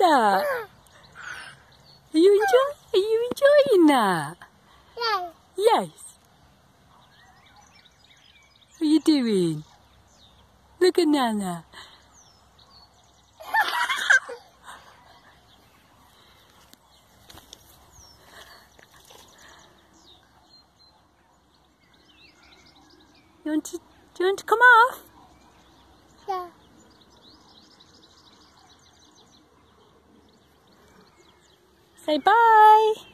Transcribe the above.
that? Are you enjoy? Are you enjoying that? Yeah. Yes. What are you doing? Look at Nana. You want to? Do you want to come off? Say bye.